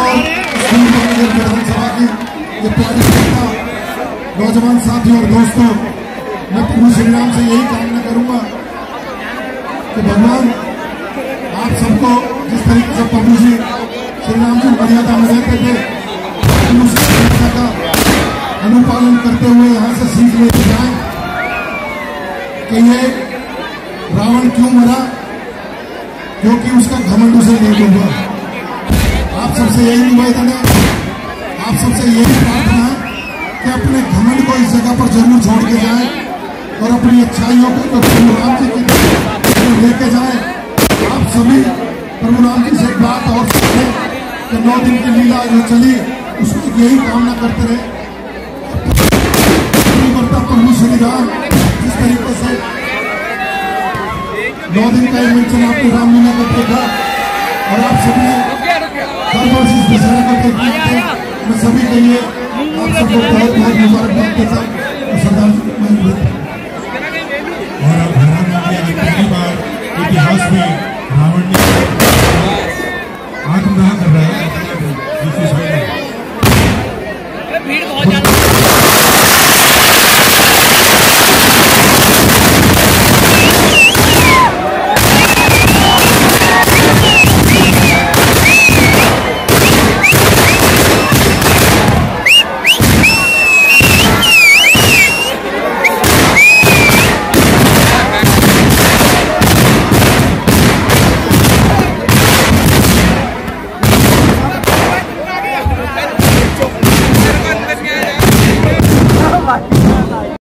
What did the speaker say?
اور سبھا کی یہ پیاری کرتا نوجوان ساتھی اور دوستوں، میں پورے شری رام سے یہی کامنا کروں گا کہ بھگوان، آپ سب کو جس طریقے سے پبو جی شری رام جی مریادا میں رہتے تھے کا انوپالن کرتے ہوئے یہاں سے سیکھ لے کے جائیں کہ یہ راون کیوں مرا؟ کیونکہ اس کا گھمنڈ اسے نہیں دوں گا سب سے یہی نویدن ہے آپ سب سے یہی پرارتھنا ہے کہ اپنے گھمنڈ کو اس جگہ پر ضرور چھوڑ کے جائیں اور اپنی اچھائیوں کو پربھو جی کی طرف لے کے جائیں آپ سبھی پربھو جی سے بات اور سیکھیں کہ نو دن کی لیلا جو چلی اس کو یہی کامنا کرتے رہے سے نگاہ جس طریقے سے نو دن کا ایونٹ آپ کو رام لیلا کا دیکھا اور آپ سبھی مذہبی کے لیے آپ سب کو بہت بہت مبارکباد کے ساتھ سردار